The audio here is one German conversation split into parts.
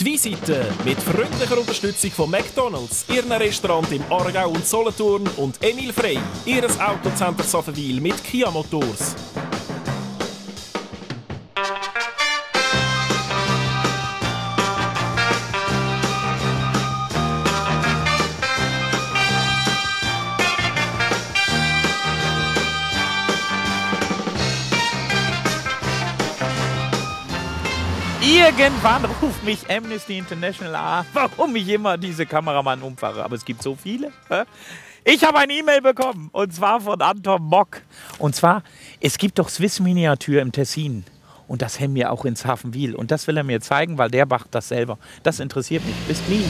Die Visite mit freundlicher Unterstützung von McDonalds, ihrem Restaurant im Aargau und Solothurn und Emil Frey, ihres Autocenter Safenwil mit Kia Motors. Irgendwann ruft mich Amnesty International an, warum ich immer diese Kameramann umfahre. Aber es gibt so viele. Ich habe eine E-Mail bekommen und zwar von Anton Mock. Und zwar, es gibt doch Swiss Miniatur im Tessin. Und das haben wir auch ins Hafenwil. Und das will er mir zeigen, weil der macht das selber. Das interessiert mich. Bis gleich.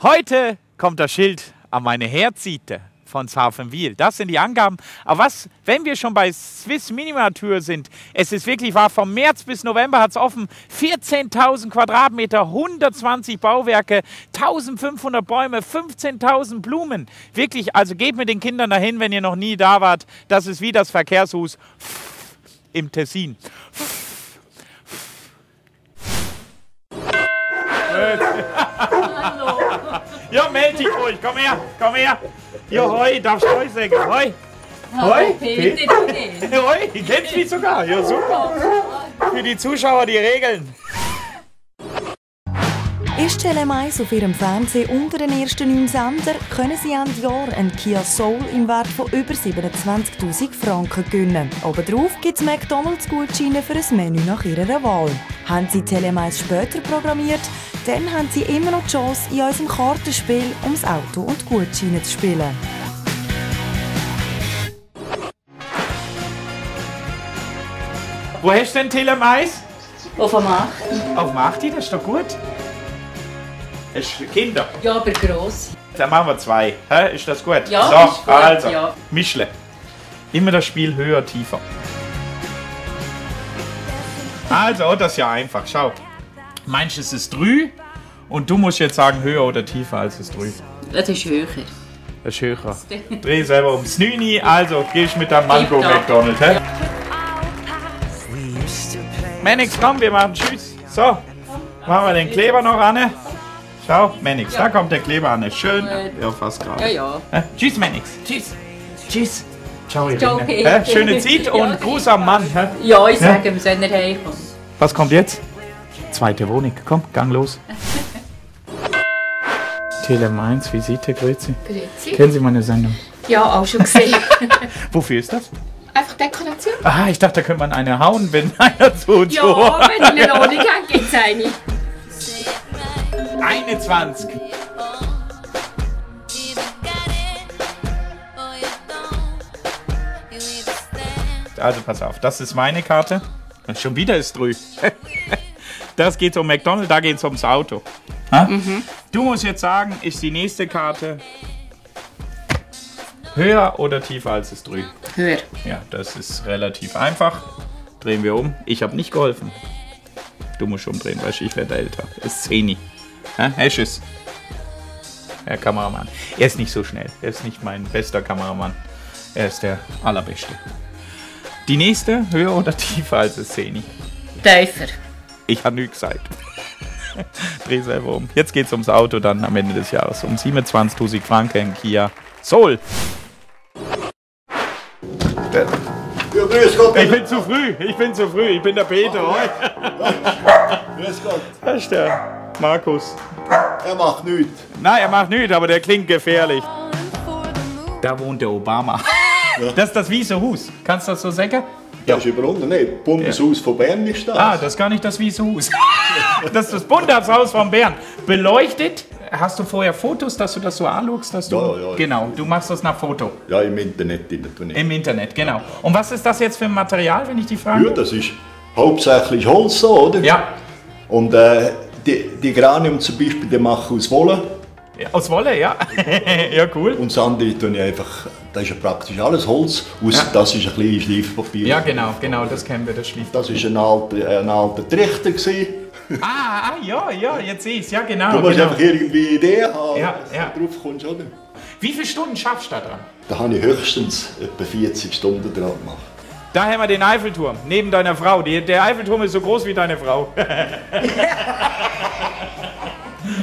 Heute kommt das Schild an meine Herzseite von Hafenwil. Das sind die Angaben. Aber was, wenn wir schon bei Swiss Miniatur sind, es ist wirklich wahr, vom März bis November hat es offen 14.000 Quadratmeter, 120 Bauwerke, 1.500 Bäume, 15.000 Blumen. Wirklich, also geht mit den Kindern dahin, wenn ihr noch nie da wart. Das ist wie das Verkehrshus im Tessin. Ja, meld dich ruhig. Komm her, komm her. Ja, hoi, darfst du hoi sagen? Hoi. Hoi. Hoi, kennst mich sogar. Ja, super. Für die Zuschauer die Regeln. Ist Telemais auf ihrem Fernsehen unter den ersten neun Sender, können Sie Ende Jahr einen Kia Soul im Wert von über 27'000 Franken gewinnen. Obendrauf gibt es McDonalds-Gutscheine für ein Menü nach Ihrer Wahl. Haben Sie Telemais später programmiert, dann haben Sie immer noch die Chance, in unserem Kartenspiel ums Auto und Gutscheine zu spielen. Wo hast du denn Telemais? Auf dem Acht. Auf dem 8. Das ist doch gut. Hast du Kinder? Ja, aber gross. Dann machen wir zwei. Hä? Ist das gut? Ja, so, ist gut, also. ja. Mischle. Immer das Spiel höher, tiefer. Also, das ist ja einfach. Schau. Manches ist drü und du musst jetzt sagen höher oder tiefer als das drü. Das ist höher. Das ist höher. Dreh selber ums Nüni, also gehst mit deinem Mango. McDonald. Hä? Mannix, komm, wir machen Tschüss. So, machen wir den Kleber noch an. Schau, Mannix, da kommt der Kleber an. Schön. Ja, fast gerade. Ja, ja. Tschüss, Mannix. Tschüss. Tschüss. Ciao, Ciao, Irene. Hä? Schöne Zeit und Ja. Gruß am Mann. Hä? Ja, ich sage ihm, wenn er heimkommt. Was kommt jetzt? Zweite Wohnung. Komm, gang los. Tele Mainz, Visite, Grüezi. Grüezi. Kennen Sie meine Sendung? Ja, auch schon gesehen. Wofür ist das? Einfach Dekoration. Ah, ich dachte, da könnte man eine hauen, wenn einer zu und Ja, wenn ich eine Wohnung habe, gibt es eine. 21. Also pass auf, das ist meine Karte. Und schon wieder ist drü. das geht um McDonald's, da geht es ums Auto. Mhm. Du musst jetzt sagen, ist die nächste Karte höher oder tiefer als es drü? Höher. Ja, das ist relativ einfach. Drehen wir um. Ich habe nicht geholfen. Du musst umdrehen, weil ich werde älter. Es ist 10. Hey, tschüss. Herr Kameramann. Er ist nicht so schnell. Er ist nicht mein bester Kameramann. Er ist der allerbeste. Die nächste, höher oder tiefer als das Szene? Tiefer. Ich habe nichts gesagt. Dreh selber um. Jetzt geht's ums Auto dann am Ende des Jahres. Um 27.000 Franken, Kia Soul. Ich bin zu früh, ich bin zu früh, ich bin der Peter. Oh, ja. Grüß Gott. Herr Stern. Markus. Er macht nichts. Nein, er macht nichts, aber der klingt gefährlich. Da wohnt der Obama. Das ist das Weiße Hus. Kannst du das so sagen? Das ist über unten nicht. Bundeshaus von Bern ist das. Ah, das ist gar nicht das Weiße Hus. Das ist das Bundeshaus von Bern. Beleuchtet. Hast du vorher Fotos, dass du das so anschaust? Dass du Ja, ja, ja. Genau, du machst das nach Foto. Ja, im Internet. Im Internet, genau. Und was ist das jetzt für ein Material, wenn ich die frage? Ja, das ist hauptsächlich Holz so, oder? Ja, Und äh, die, die Granium zum Beispiel, die machen aus Wolle. aus Wolle, ja. ja, cool. Und das andere tue ich einfach, das ist ja praktisch alles Holz. Ausser das ist ein kleines Schleifpapier. Ja, genau, genau, das kennen wir, das schlieft. Das war ein alter, ein alter Trichter. Gewesen. Ah, ah, ja, ja, jetzt sehe ich es, ja, genau. Du musst genau. einfach irgendwie Ideen haben, Ja, dass ja. du drauf kommst, oder? Wie viele Stunden schaffst du da dran? Da habe ich höchstens etwa 40 Stunden dran gemacht. Da haben wir den Eiffelturm, neben deiner Frau. Die, der Eiffelturm ist so groß wie deine Frau.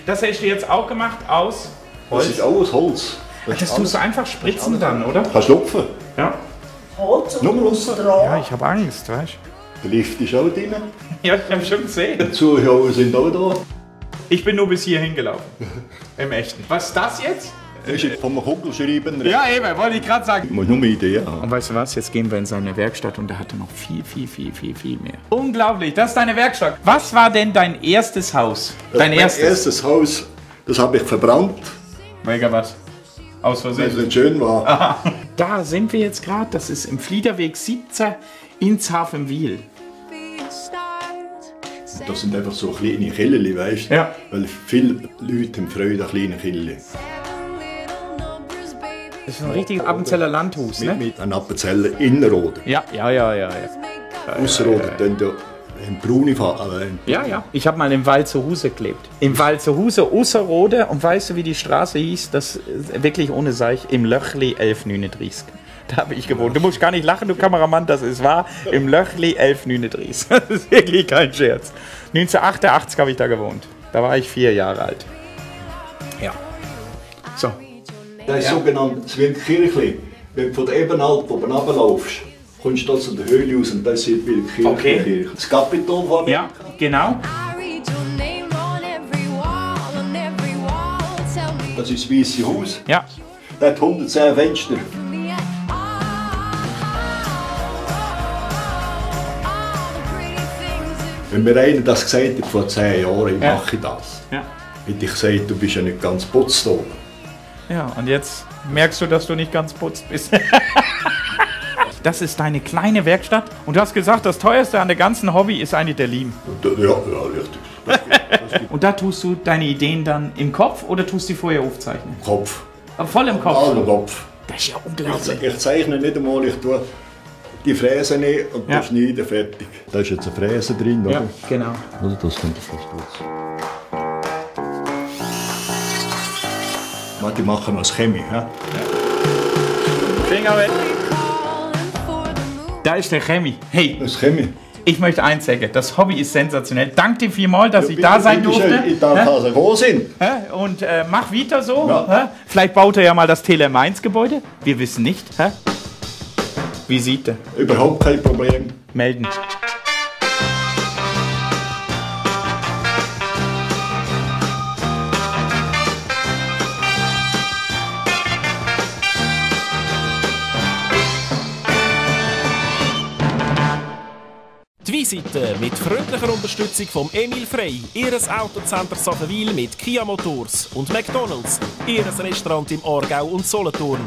das hättest du jetzt auch gemacht aus. Das ist alles Holz. Das ist tust du einfach spritzen dann, oder? Kannst du lupfen? Ja. Nur raus. Ja, ich habe Angst, weißt Der Lift ist auch drin. du? Ja, ich habe schon gesehen. Die Zuhörer sind auch da. Ich bin nur bis hier hingelaufen. Im Echten. Was ist das jetzt? Das ist vom Kugelschreiben. Ja, eben, wollte ich gerade sagen. Du musst nur eine Idee haben. Und weißt du was? Jetzt gehen wir in seine Werkstatt und er hatte noch viel, viel, viel, viel, viel mehr. Unglaublich, das ist deine Werkstatt. Was war denn dein erstes Haus? Dein mein erstes? erstes Haus, das habe ich verbrannt, Mega was. Aus weil es Versehen. nicht schön war. Da sind wir jetzt gerade. Das ist im Fliederweg 17 in Zafenwil. Das sind einfach so kleine Killer, weißt du? Ja. Weil viele Leute haben Freude an kleinen Killer. Das ist ein richtiges Appenzeller Landhaus, Mit, ne? mit einem Appenzeller Innenrode. Ja, ja, ja, ja. ja. Ausserrode, dann da in braune Farbe. äh, Ja, ja. Ich habe mal im Wald zu Huse gelebt. Im Wald zu Huse, Ausserrode. Und weißt du, wie die Straße hieß? Das ist wirklich ohne Seich. Im Löchli 1139. Da habe ich gewohnt. Du musst gar nicht lachen, du Kameramann, das ist wahr. Im Löchli 1139. Das ist wirklich kein Scherz. 1988 habe ich da gewohnt. Da war ich vier Jahre alt. Ja. So. Das ist sogenannt das Wildkirchli. Wenn du von der Ebenalp oben runterlaufst, kommst du da zu der Höhle raus und das ist Wildkirchli. Okay. Das Kapitol von Ja, genau. Das ist das Weiße Haus. Ja. Das hat 110 Fenster. Wenn mir einer das gesagt hat vor 10 Jahren, ich Ja. mache das, Ja. hätte ich gesagt, du bist ja nicht ganz putzt oben. Ja, und jetzt merkst du, dass du nicht ganz putzt bist. Das ist deine kleine Werkstatt und du hast gesagt, das teuerste an der ganzen Hobby ist eigentlich der Lehm. Ja, ja, richtig. Das gibt Und da tust du deine Ideen dann im Kopf oder tust du die vorher aufzeichnen? Kopf. Aber voll im Kopf. All im Kopf. Das ist ja Ich, unglaublich. ich zeichne nicht einmal, ich tue die Fräse nicht und Ja. ja. schneide fertig. Da ist jetzt eine Fräse drin, oder? Ja, genau. Oder das kommt fast gut. Warte, die machen das Chemie. Ja? Finger weg. Da ist der Chemie. Hey, Das Chemie. ich möchte eins sagen, das Hobby ist sensationell. Danke dir vielmals, dass ich da sein Bitte schön, durfte. Ich darf Hä? also wo sind. Und äh, mach weiter so. Ja. Vielleicht baut er ja mal das Tele Mainz Gebäude. Wir wissen nicht. Hä? Visite. Überhaupt kein Problem. Melden. Die Visite mit freundlicher Unterstützung von Emil Frey, Ihres Autocenter Safenwil mit Kia Motors und McDonalds, Ihres Restaurant im Aargau und Solothurn.